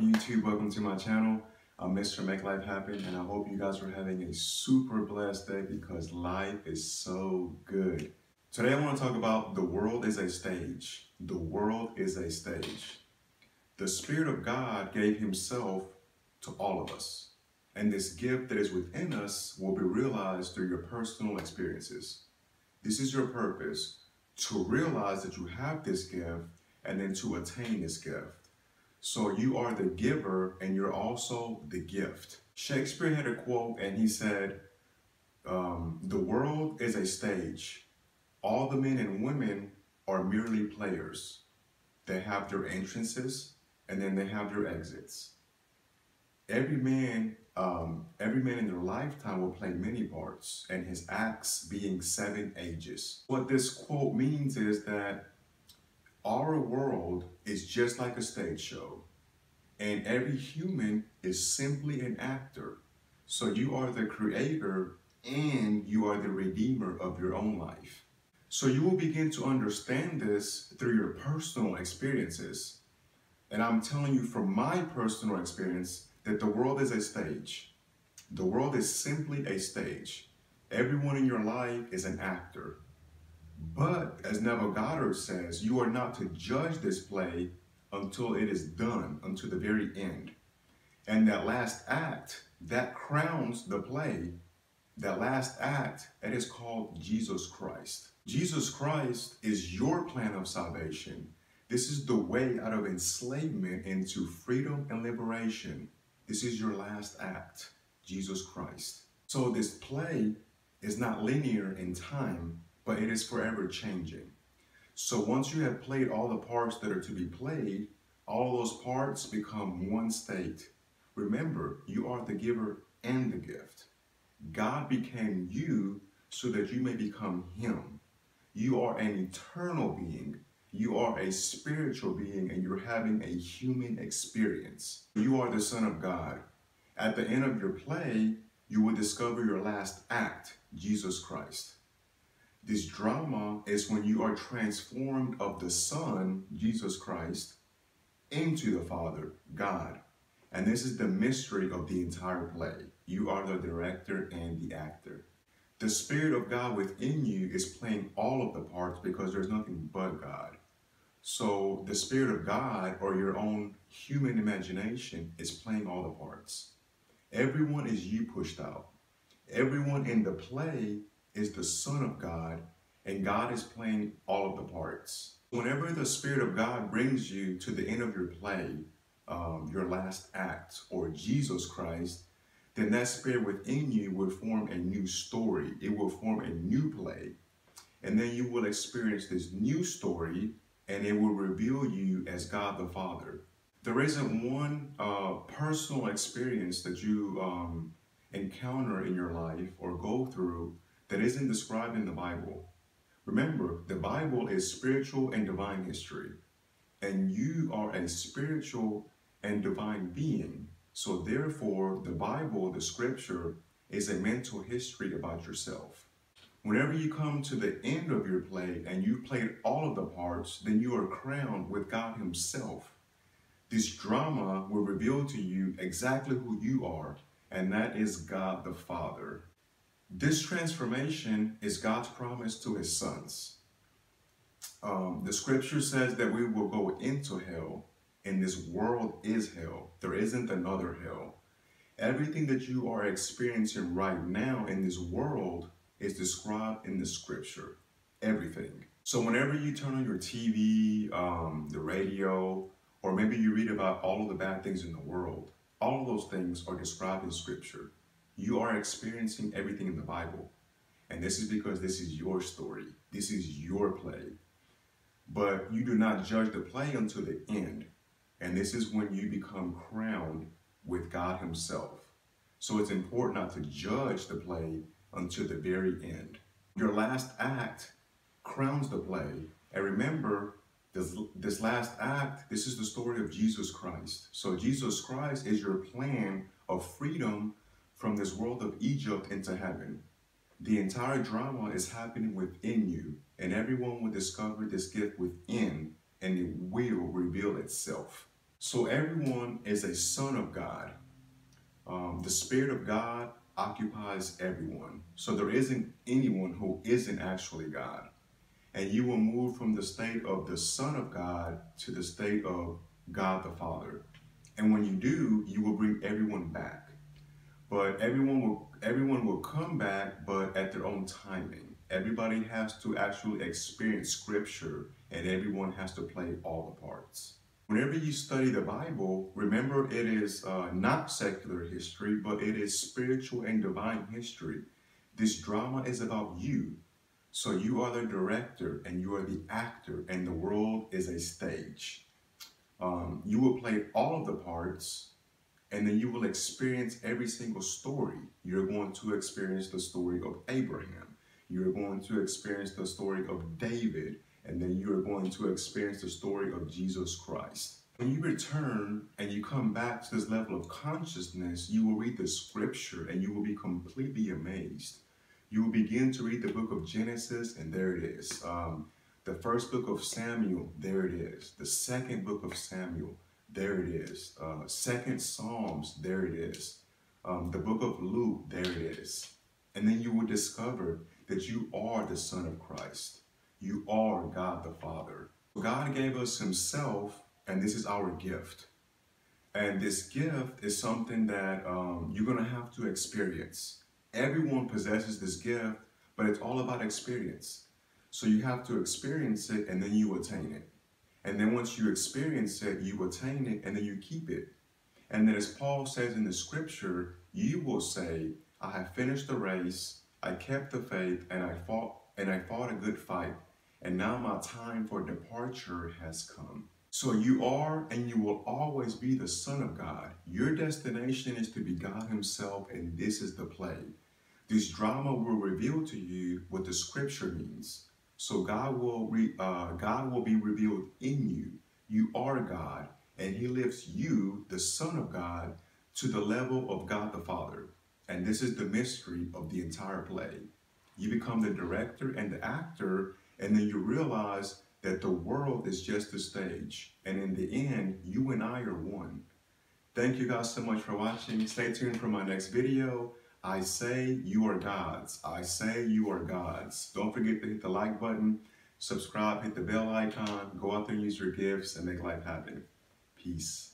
YouTube? Welcome to my channel. Uh, I'm Mr. Make Life Happen and I hope you guys are having a super blessed day because life is so good. Today I want to talk about the world is a stage. The world is a stage. The Spirit of God gave Himself to all of us. And this gift that is within us will be realized through your personal experiences. This is your purpose to realize that you have this gift and then to attain this gift. So you are the giver and you're also the gift. Shakespeare had a quote and he said, um, The world is a stage. All the men and women are merely players. They have their entrances and then they have their exits. Every man, um, every man in their lifetime will play many parts, and his acts being seven ages. What this quote means is that our world is just like a stage show, and every human is simply an actor. So you are the creator and you are the redeemer of your own life. So you will begin to understand this through your personal experiences. And I'm telling you from my personal experience that the world is a stage. The world is simply a stage. Everyone in your life is an actor. But as Neville Goddard says, you are not to judge this play until it is done, until the very end. And that last act, that crowns the play, that last act, that is called Jesus Christ. Jesus Christ is your plan of salvation. This is the way out of enslavement into freedom and liberation. This is your last act, Jesus Christ. So this play is not linear in time, but it is forever changing. So once you have played all the parts that are to be played, all those parts become one state. Remember, you are the giver and the gift. God became you so that you may become him. You are an eternal being. You are a spiritual being and you're having a human experience. You are the son of God. At the end of your play, you will discover your last act, Jesus Christ. This drama is when you are transformed of the Son, Jesus Christ, into the Father, God. And this is the mystery of the entire play. You are the director and the actor. The Spirit of God within you is playing all of the parts because there's nothing but God. So the Spirit of God or your own human imagination is playing all the parts. Everyone is you pushed out. Everyone in the play is the Son of God, and God is playing all of the parts. Whenever the Spirit of God brings you to the end of your play, um, your last act, or Jesus Christ, then that spirit within you will form a new story. It will form a new play. And then you will experience this new story, and it will reveal you as God the Father. There isn't one uh, personal experience that you um, encounter in your life or go through that isn't described in the Bible. Remember, the Bible is spiritual and divine history, and you are a spiritual and divine being. So therefore, the Bible, the scripture, is a mental history about yourself. Whenever you come to the end of your play and you've played all of the parts, then you are crowned with God himself. This drama will reveal to you exactly who you are, and that is God the Father. This transformation is God's promise to his sons. Um, the scripture says that we will go into hell, and this world is hell. There isn't another hell. Everything that you are experiencing right now in this world is described in the scripture. Everything. So whenever you turn on your TV, um, the radio, or maybe you read about all of the bad things in the world, all of those things are described in scripture. You are experiencing everything in the Bible. And this is because this is your story. This is your play. But you do not judge the play until the end. And this is when you become crowned with God Himself. So it's important not to judge the play until the very end. Your last act crowns the play. And remember, this, this last act, this is the story of Jesus Christ. So Jesus Christ is your plan of freedom from this world of Egypt into heaven. The entire drama is happening within you, and everyone will discover this gift within, and it will reveal itself. So everyone is a son of God. Um, the Spirit of God occupies everyone. So there isn't anyone who isn't actually God. And you will move from the state of the Son of God to the state of God the Father. And when you do, you will bring everyone back. But everyone will everyone will come back, but at their own timing. Everybody has to actually experience scripture and everyone has to play all the parts. Whenever you study the Bible, remember it is uh, not secular history, but it is spiritual and divine history. This drama is about you. So you are the director and you are the actor, and the world is a stage. Um, you will play all of the parts, and then you will experience every single story. You're going to experience the story of Abraham. You're going to experience the story of David and then you are going to experience the story of Jesus Christ. When you return and you come back to this level of consciousness, you will read the scripture and you will be completely amazed. You will begin to read the book of Genesis, and there it is. Um, the first book of Samuel, there it is. The second book of Samuel, there it is. Uh, second Psalms, there it is. Um, the book of Luke, there it is. And then you will discover that you are the Son of Christ. You are God the Father. God gave us Himself, and this is our gift. And this gift is something that um, you're going to have to experience. Everyone possesses this gift, but it's all about experience. So you have to experience it and then you attain it. And then once you experience it, you attain it and then you keep it. And then as Paul says in the scripture, you will say, I have finished the race, I kept the faith, and I fought and I fought a good fight and now my time for departure has come. So you are and you will always be the Son of God. Your destination is to be God Himself, and this is the play. This drama will reveal to you what the Scripture means. So God will re, uh, God will be revealed in you. You are God, and He lifts you, the Son of God, to the level of God the Father. And this is the mystery of the entire play. You become the director and the actor and then you realize that the world is just a stage. And in the end, you and I are one. Thank you guys so much for watching. Stay tuned for my next video. I say you are God's. I say you are God's. Don't forget to hit the like button, subscribe, hit the bell icon, go out there and use your gifts and make life happen. Peace.